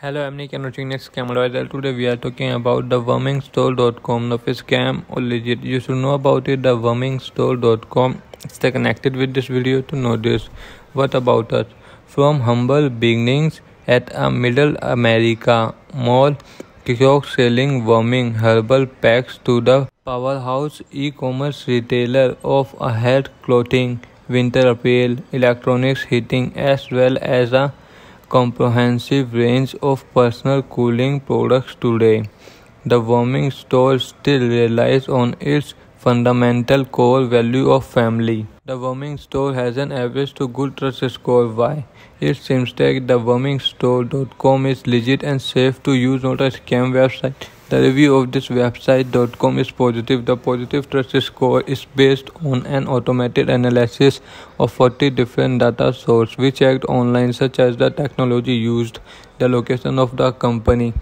Hello, I'm Nick and watching next scam advisor. Today we are talking about the warmingstore.com. Now, is scam or legit? You should know about it. The warmingstore.com. Stay connected with this video to know this. What about us? From humble beginnings at a middle America mall, kiosk selling worming herbal packs to the powerhouse e-commerce retailer of a head clothing, winter apparel, electronics, heating, as well as a comprehensive range of personal cooling products today. The warming store still relies on its fundamental core value of family. The warming store has an average to good trust score. Why? It seems that the warmingstore.com is legit and safe to use, not a scam website. The review of this website.com is positive. The positive trust score is based on an automated analysis of 40 different data sources which act online such as the technology used, the location of the company,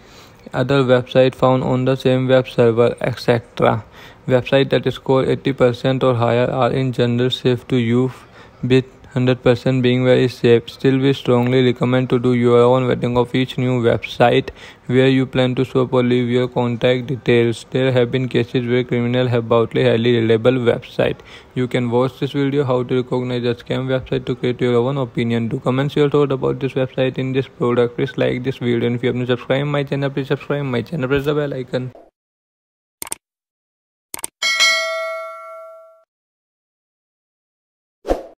other website found on the same web server, etc. Websites that score 80% or higher are in general safe to use with 100% being very safe. Still, we strongly recommend to do your own vetting of each new website where you plan to swap or leave your contact details. There have been cases where criminals have bought a highly reliable website. You can watch this video how to recognize a scam website to create your own opinion. Do comment your thought about this website in this product. Please like this video and if you haven't subscribed my channel, please subscribe my channel. Press the bell icon.